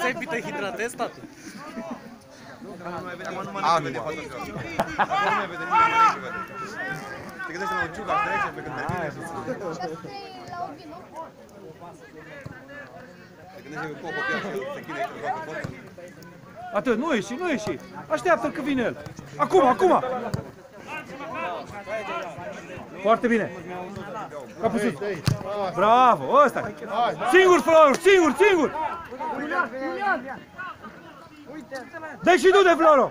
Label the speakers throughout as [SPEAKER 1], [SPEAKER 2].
[SPEAKER 1] Să-i te hidratezi, tatu.
[SPEAKER 2] Acum nu mai vede, acum nu mai vede fotograf. Acum nu mai vede nimeni, nu mai vede. Te gândești la un ciuc, aș trece pe când mergi bine. Te gândești că Popo chiar se chinuie când facă foto.
[SPEAKER 3] Atât, nu ieși, nu ieși. Așteaptă că vine el. Acum, acum! Foarte bine. Capul sus. Bravo, ăsta. Singur, Flor, singur, singur. dă și tu de Floro.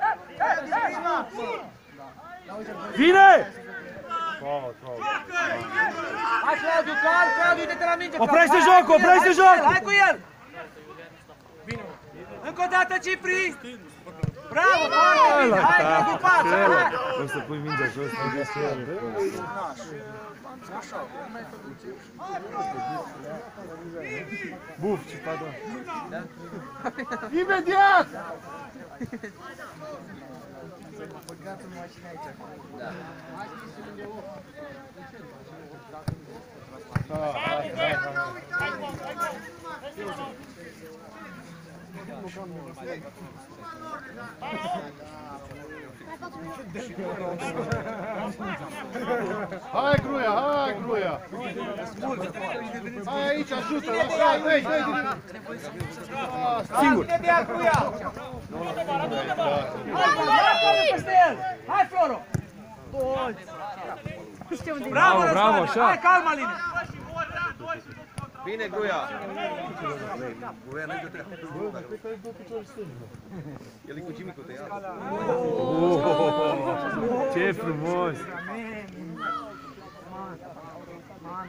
[SPEAKER 3] Vine!
[SPEAKER 4] Hai Claudiu, cal, Claudiu, uite-te la minge.
[SPEAKER 3] Oprește
[SPEAKER 4] Claudiu.
[SPEAKER 3] jocul, oprește
[SPEAKER 4] Hai cu el,
[SPEAKER 3] jocul.
[SPEAKER 4] Hai cu el! Încă o dată, Cipri! Bravo, foarte bine! Hai, Claudiu, față, hai!
[SPEAKER 3] O să pui mingea jos, mingea jos. Buf, ce padă.
[SPEAKER 5] Imediat! Hai, Gruia, hai, Gruia! Hai aici, ajută, lasă, nu ești, nu ești!
[SPEAKER 3] Singur.
[SPEAKER 4] Bine de al cu ea! Hai, Floro, peste el! Hai, Floro! Bravo,
[SPEAKER 3] Bravo, bravo,
[SPEAKER 4] Răzvan!
[SPEAKER 3] așa.
[SPEAKER 4] Hai, calma, Line!
[SPEAKER 2] Bine, Gruia! Gruia nu-i de. El e cu Jimmy cu tăiat.
[SPEAKER 3] Ce frumos.
[SPEAKER 4] Mai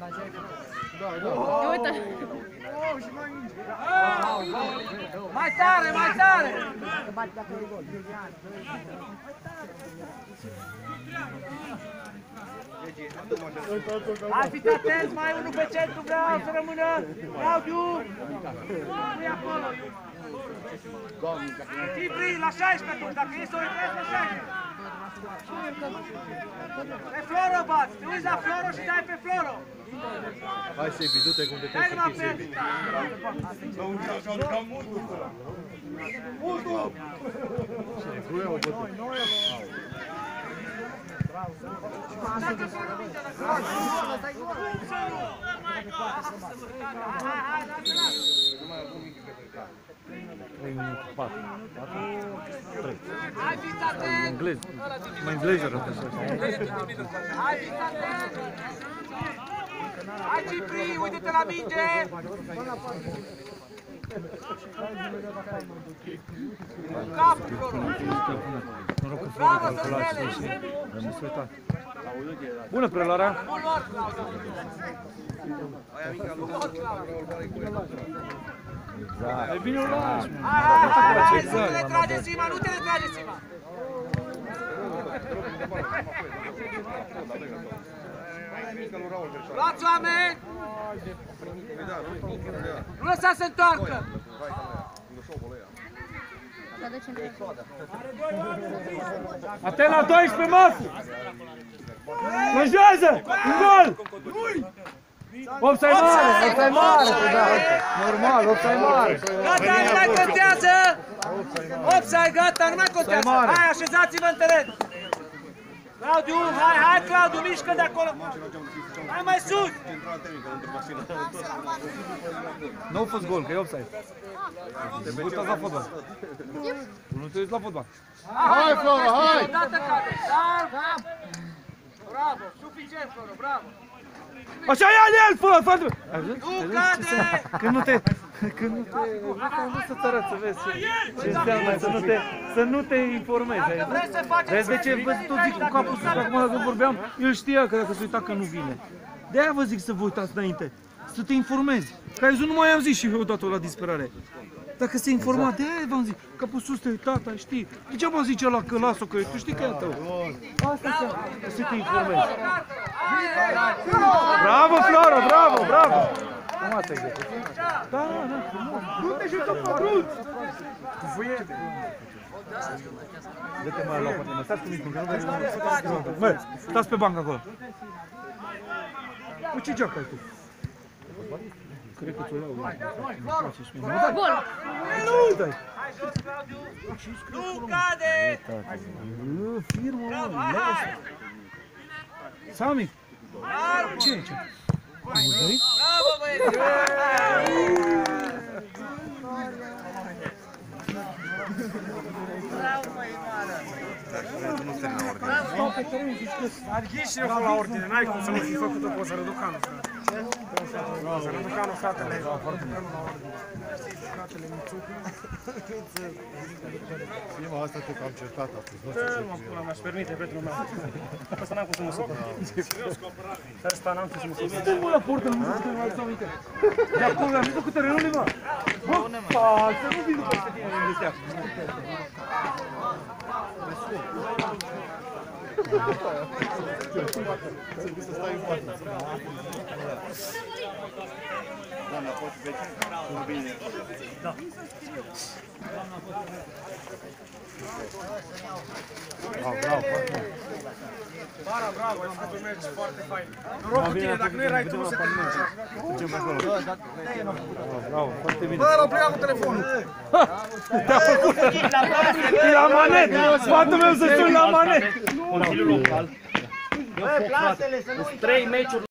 [SPEAKER 4] tare, mai tare! Hai, fiți atenți, mai unul pe centru, vreau să rămână! Claudiu! Nu-i acolo! Cipri, la 16 atunci, dacă e să o intrezi la 16! Pe Floro bați, te uiți la Floro și dai pe Floro.
[SPEAKER 5] Hai Sebi, du-te cum te trebuie să Sebi.
[SPEAKER 4] Multu!
[SPEAKER 5] Ce necuie au bătut.
[SPEAKER 4] Bravo! 3 minute
[SPEAKER 3] 4, 4, 3. În engleză, mă engleză rătășă.
[SPEAKER 4] Hai, fiți atenți! Hai, Cipri, uite-te la minge! Cu capul, Floro! Bravo,
[SPEAKER 3] să înțelegi! Bună preluarea!
[SPEAKER 4] Bun luat, Claudiu!
[SPEAKER 2] Aia mica, luat,
[SPEAKER 4] Claudiu! Claudiu!
[SPEAKER 3] E bine o lași. mă.
[SPEAKER 4] Hai, hai, hai, hai,
[SPEAKER 3] Exact.
[SPEAKER 4] nu te retrage Sima, nu te retrage Sima!
[SPEAKER 2] mică lui Raul Gersoara.
[SPEAKER 4] Luați oameni!
[SPEAKER 2] Da, nu,
[SPEAKER 4] Nu lăsați să întoarcă!
[SPEAKER 2] Vai, nu șopul ăia.
[SPEAKER 3] Atent la 12 Mafu! Plângează! Un gol! Offside mare! Offside mare! păi da, Normal, offside mare!
[SPEAKER 4] Gata, nu mai contează! Offside, gata, nu mai contează!
[SPEAKER 3] mare.
[SPEAKER 4] Hai, așezați-vă în teren! Claudiu, hai, hai, Claudiu, mișcă de acolo! Hai mai sus!
[SPEAKER 2] Central termică, între mașină.
[SPEAKER 3] Nu a fost gol, că e offside. Nu uitați la fotbal. Nu te uiți la fotbal.
[SPEAKER 5] Hai, Flora, hai!
[SPEAKER 4] Odată cade! Da! Bravo! Suficient, Floro, bravo!
[SPEAKER 3] Așa ia el, fă, fă! Ai văzut?
[SPEAKER 4] Nu
[SPEAKER 3] Ai văzut ce
[SPEAKER 4] cade!
[SPEAKER 3] se- Când nu te... Când nu te... Nu te să-ți arăt, să vezi ce, ce înseamnă să nu te, să nu te informezi. ai
[SPEAKER 4] Dacă
[SPEAKER 3] văzut?
[SPEAKER 4] vreți să faceți...
[SPEAKER 3] Vezi de ce vă tot zic cu capul sus, acum dacă vorbeam, el știa că dacă se uita că nu vine. De aia vă zic să vă uitați înainte, să te informezi. Că ai văzut, nu mai am zis și eu odată la disperare. Dacă se informa, de aia v-am zis, capul sus te tata, știi. Degeaba zice ăla că las-o, că tu știi că e a tău. Asta înseamnă să te informezi. Bravo, Floro, bravo, bravo! Cum ați executat? Da, da, frumos. Du-te și tu pe brut! Cu fuiete. Dă-te mai la parte, mă, stați cu micul, că nu vezi Mă, stați pe bancă acolo. Cu ce geacă ai tu? Cred că ți-o iau. eu. Îmi place și mie. Mă, dai. Nu, dai.
[SPEAKER 4] Nu cade!
[SPEAKER 3] Bă, Firmă, mă, lasă. Sami, ce e aici? Am urmărit?
[SPEAKER 4] Bravo, băieți!
[SPEAKER 2] Nu se termină ordine.
[SPEAKER 3] Stau pe teren, zici că
[SPEAKER 6] Arghi și eu la ordine, n-ai cum să nu fi făcut o poză Răducanu, frate. Poză Răducanu, fratele. Răducanu la ordine. Fratele Mițucu.
[SPEAKER 5] Prima asta te cam certat astăzi, nu
[SPEAKER 6] Dă, mă, pula mea, își permite, prietenul meu. Asta n-am cum să mă supăr. Asta n-am cum să mă supăr.
[SPEAKER 3] Dă mă la portă, nu știu cum să uite. De acolo, am zis cu terenul, mă. Bă, pa, să nu vin după tine unde stea.
[SPEAKER 5] să stai în față.
[SPEAKER 6] Bara, bravo, ai făcut un meci foarte fain. Noroc cu tine, dacă nu erai tu, nu se termina așa. Bă, l-au plecat cu telefonul.
[SPEAKER 3] La manet! Sfatul meu să suni la manet!
[SPEAKER 4] Bă, plasele să nu uitați!